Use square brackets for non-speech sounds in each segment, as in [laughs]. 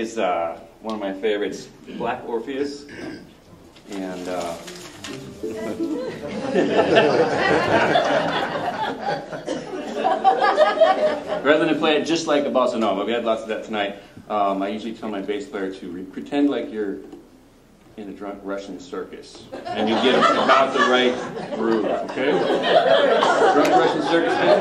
is uh, one of my favorites, Black Orpheus. And uh, [laughs] rather than play it just like a bossa nova, we had lots of that tonight. Um, I usually tell my bass player to re- pretend like you're in a drunk Russian circus, and you get about the right groove. Okay? Drunk Russian circus, man.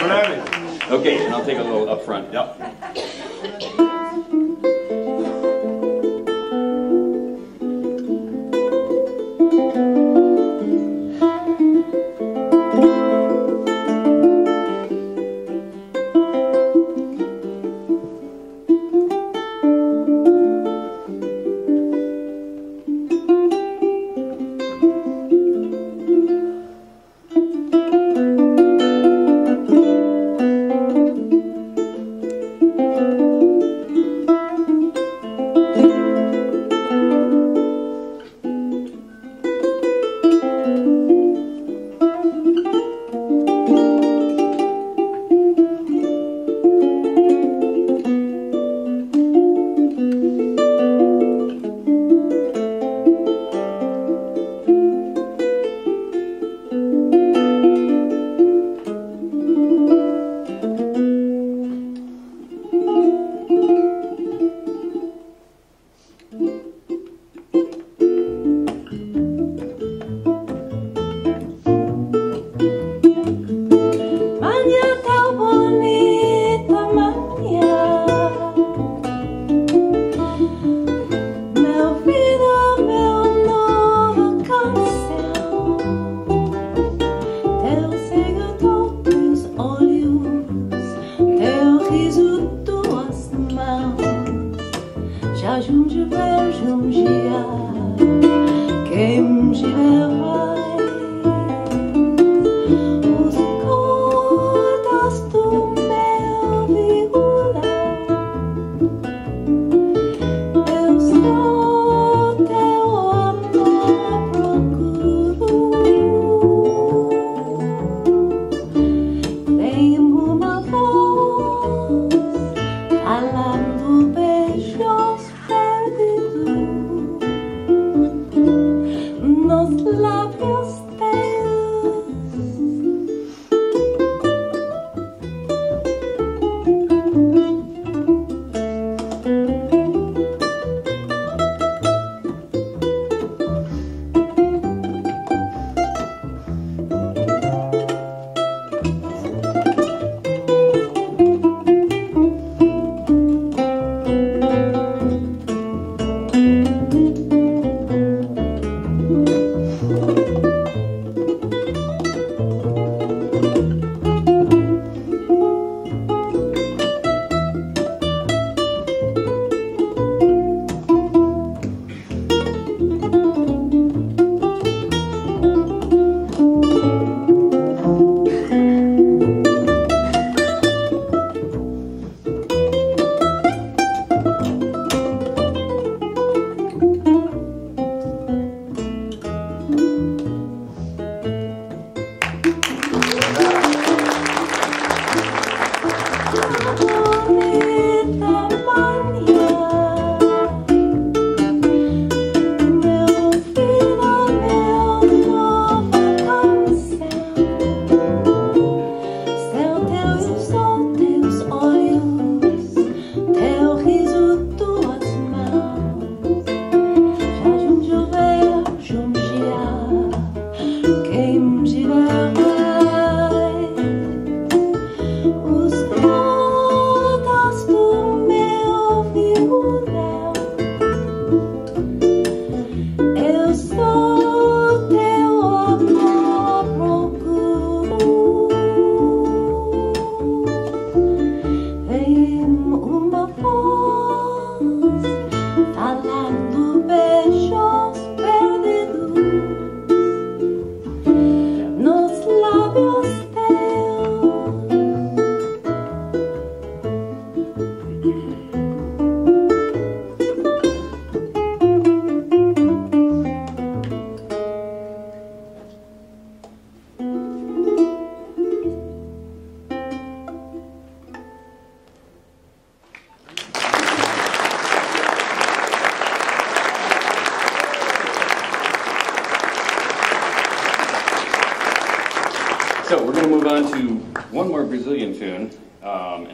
All right. Okay, and I'll take a little up front. Yep.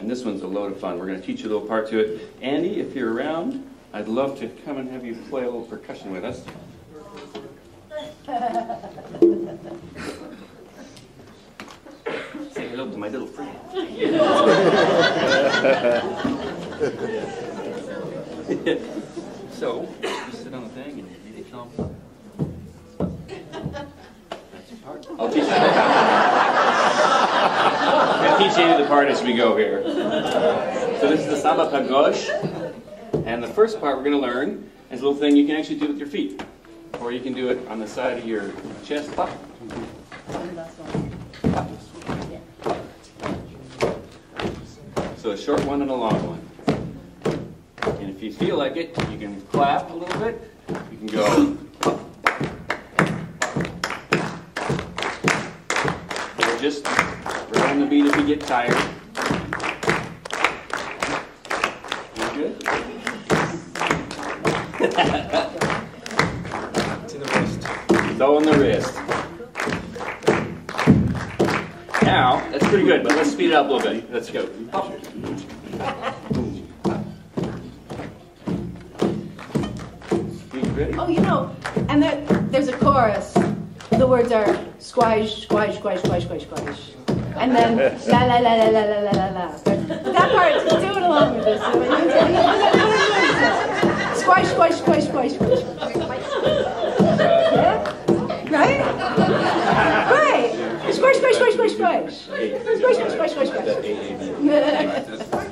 And this one's a load of fun. We're going to teach you a little part to it. Andy, if you're around, I'd love to come and have you play a little percussion with us. Say hello to my little friend. so, you sit on the thing and read it some. That's your part. I'll teach you. I'll teach you the part as we go here. So this is the samba pagode, and the first part we're going to learn is a little thing you can actually do with your feet, or you can do it on the side of your chest. Pop. So a short one and a long one. And if you feel like it, you can clap a little bit. You can go. Right on the if you get tired. You good? To the wrist. Throw on the wrist. Now, that's pretty good, but let's speed it up a little bit. Let's go. You ready? Oh, you know, and there, there's a chorus. The words are squish, squish, squish, squish, squish, squish. And then la la la la la la la la la. That part, do it along with this. Squish, squish, squish, squish, squish. Yeah? Right? Right. Squish, squish, squish, squish, squish. Squish, squish, squish, squish, squish.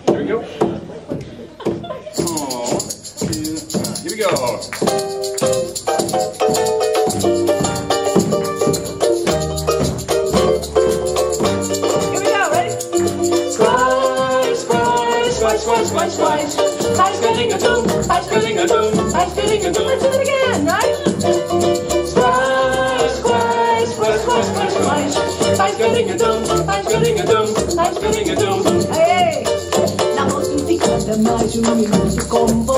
Here we go. Oh, two, here we go. ding a dong, splash go ding a dong, splash go ding a dong. Let's do it again, right? Splash, splash, splash, splash, splash, splash. Splash go ding a dong, splash go ding a dong, splash go ding a dong. Hey! La musica da maggio mi musico.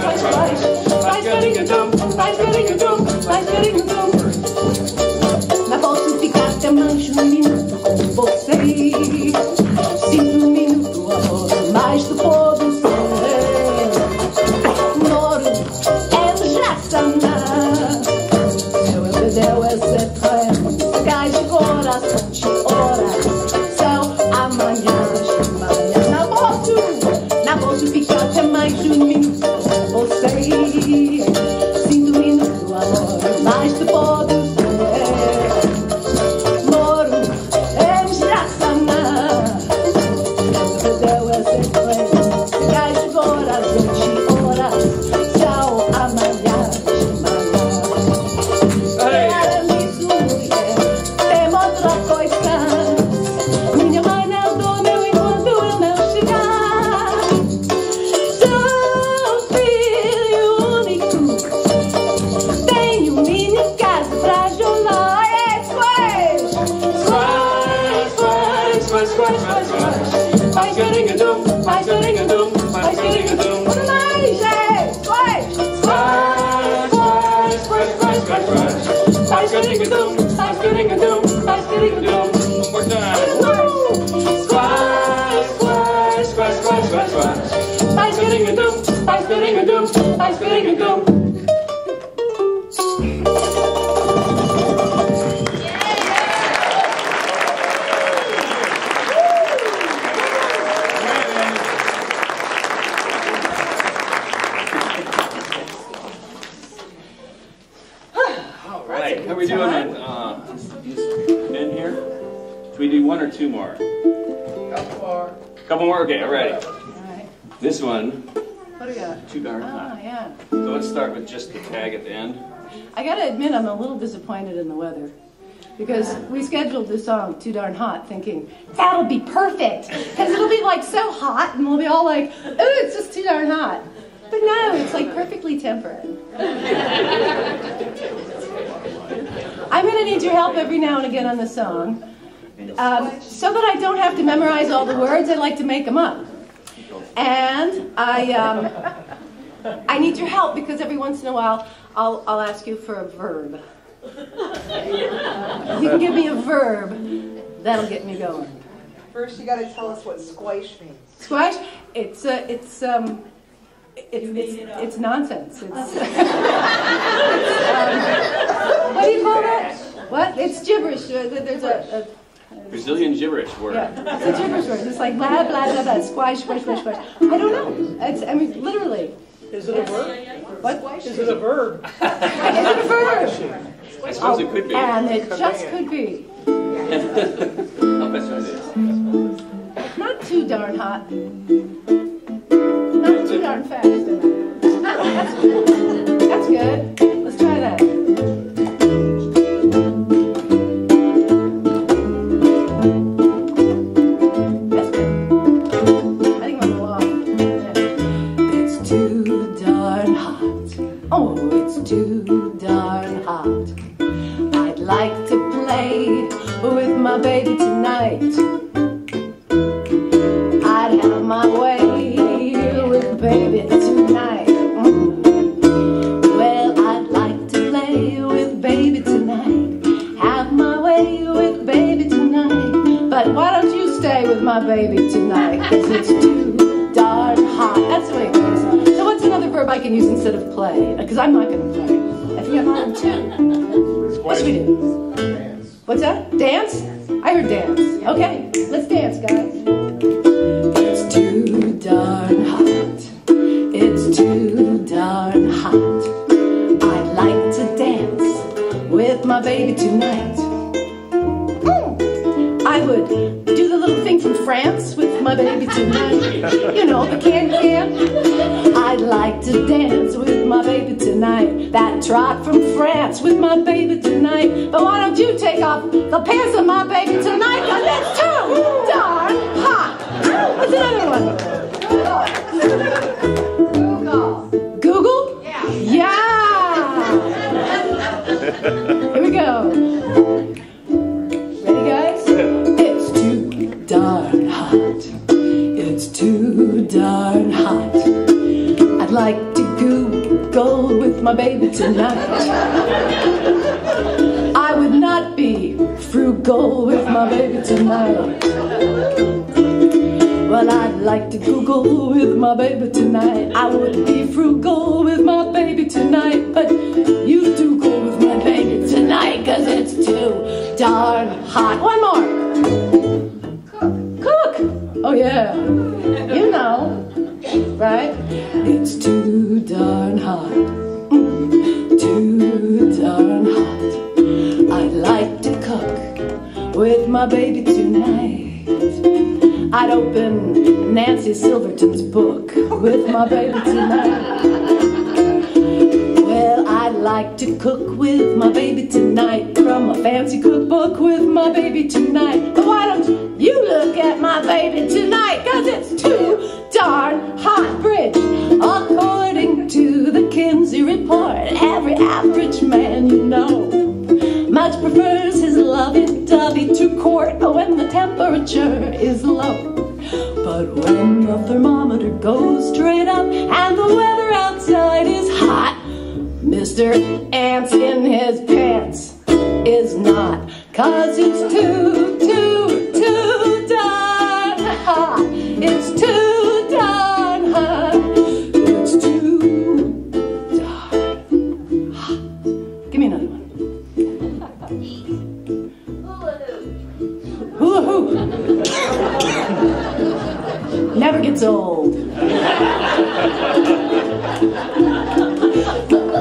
faz, faz, faz carinho drum, faz carinho drum, faz carinho drum. Posso ficar até mais um com você. Sinto All right. How we doing on uh, in here? Should we do one or two more? Couple more. Couple more. Okay. All right. This one. What do you got? too darn Oh, hot. yeah. So let's start with just the tag at the end. I gotta admit, I'm a little disappointed in the weather. Because we scheduled this song, Too Darn Hot, thinking, that'll be perfect. Because it'll be like so hot, and we'll be all like, oh, it's just too darn hot. But no, it's like perfectly temperate. [laughs] I'm gonna need your help every now and again on the song. Um, so that I don't have to memorize all the words, I like to make them up. And I, um, I need your help because every once in a while I'll, I'll ask you for a verb. If you can give me a verb, that'll get me going. First, you got to tell us what squish means. Squash, it's uh, it's um, it's it's, it's nonsense. It's, [laughs] it's, um, what do you call that? What? It's gibberish. Uh, There's a, Brazilian gibberish word. yeah, it's a gibberish word. It's like blah blah blah blah. Squash, squash, squash, squash. I don't know. It's I mean literally. Is it a verb? What? Is it a verb? Is it a verb? I suppose it could be. Oh, and it just could be. I'll bet you it is. Not too darn hot. Not too darn fast. That's good. Because I'm not gonna play. I think I'm on too. What should we do? What's that? Dance? I heard dance. Okay, Google? Yeah. Yeah. Here we go. Ready, guys? It's too darn hot. It's too darn hot. I'd like to Google with my baby tonight. I would not be frugal with my baby tonight. Like to Google with my baby tonight. I would be frugal with my baby tonight. But you do go with my baby tonight, cause it's too darn hot. One more. Cook. Cook. Oh, yeah. You know. Right? It's too darn hot. Mm, Too darn hot. I'd like to cook with my baby tonight. I'd open Nancy Silverton's book with my baby tonight. Well, I'd like to cook with my baby tonight from a fancy cookbook with my baby tonight. But why don't you look at my baby tonight? Cause it's too darn hot bridge. According to the Kinsey report, every average man you know much prefers his lovey-dovey to court when the temperature is low. But when the thermometer goes straight up and the weather outside is hot, Mr. Ants in his pants is not. Cause it's too, too, never gets old.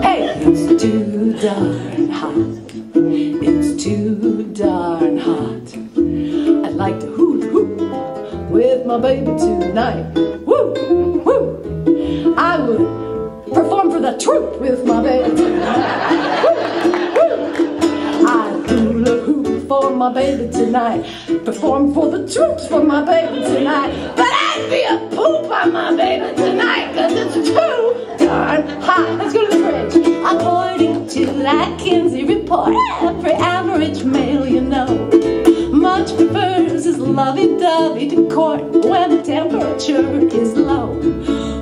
hey, it's too darn hot. It's too darn hot. I'd like to hoot hoot with my baby tonight. Woo, woo. I would perform for the troop with my baby tonight. my baby tonight. Perform for the troops for my baby tonight. A poop on my baby tonight, cause it's too darn hot. Let's go to the bridge. According to that Kinsey report, every average male you know much prefers his lovey-dovey to court when the temperature is low.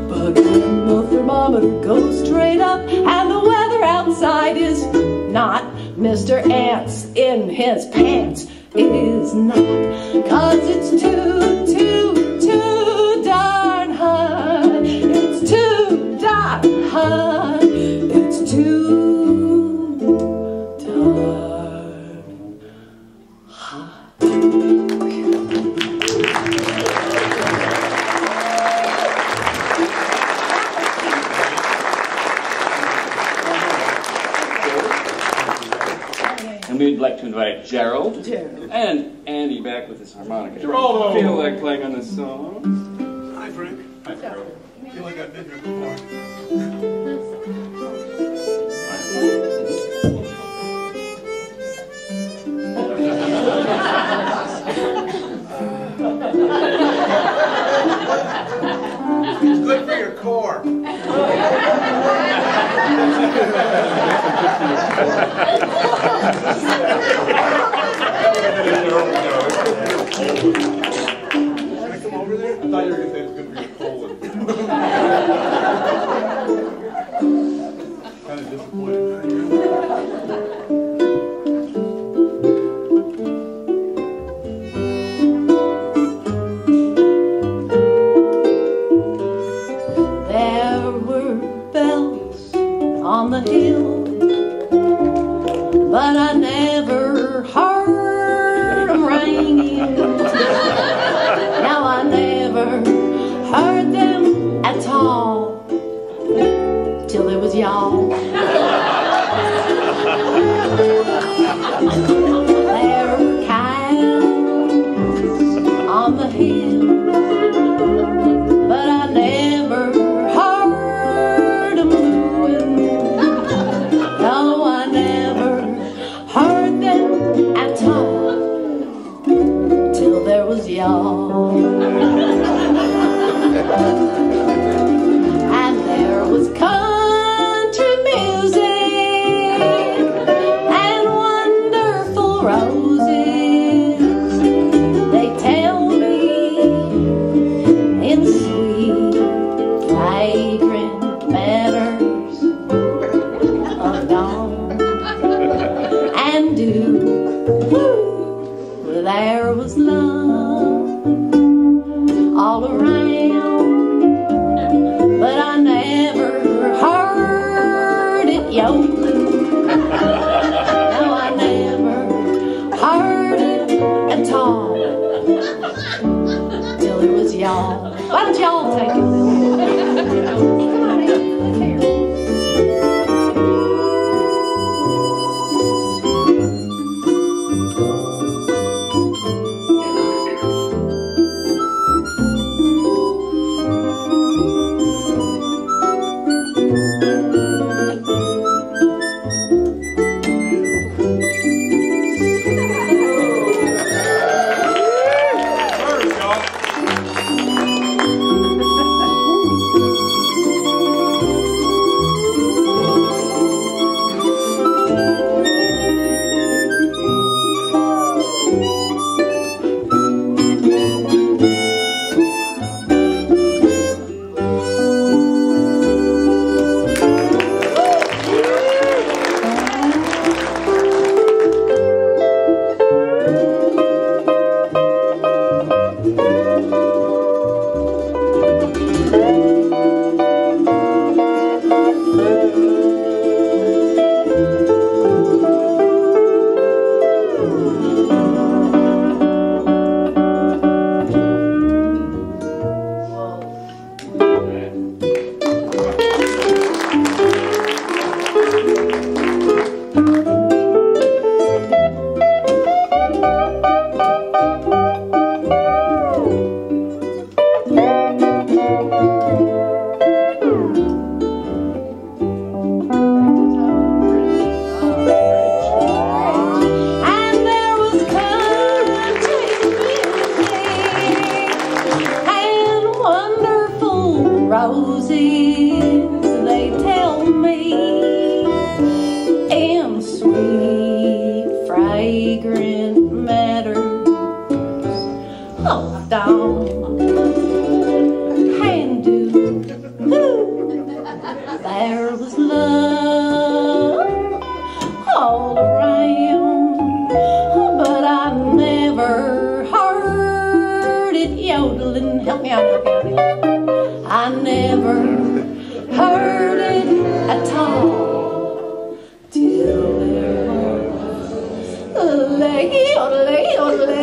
But when the thermometer goes straight up and the weather outside is not Mr. Ants in his pants, is not. Cause it's too, too, too invite Gerald Gerald. and Andy back with his harmonica. Geraldo. Feel like playing on this song? Hi, Frank. Hi, Frank. I feel like I've been here before. [laughs] It's good for your core. [laughs] till it was y'all. Why don't fragrant matter. Oh, down, hand. There was love all around, but I never heard it yodeling. Help me out, help me out.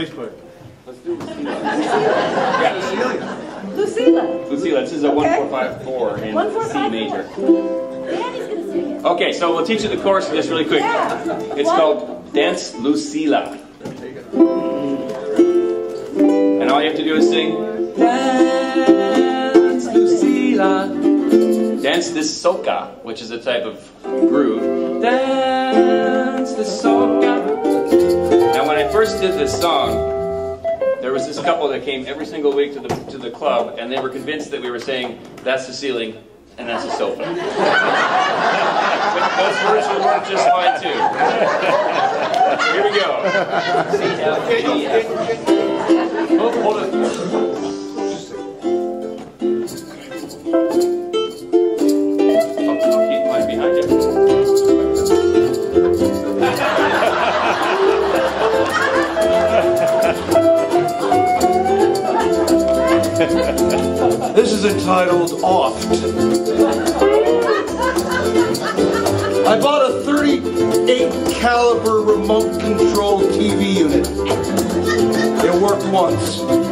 I'm just a bass player. Lucila? Lucila, this is a Okay. 1454 in One, four, C five, major. Daddy's gonna sing it. Okay, so we'll teach you the chorus just really quick. Yeah. It's One- called Dance Lucila. And all you have to do is sing Dance Lucila. Dance this soca, which is a type of groove. Dance the soca. Now when I this song, there was this couple that came every single week to the to the club, and they were convinced that we were saying that's the ceiling and that's the sofa. those words will work just fine too. Here we go. C L G F. Oh, hold it. This is entitled Oft. I bought a 38 caliber remote control TV unit. It worked once.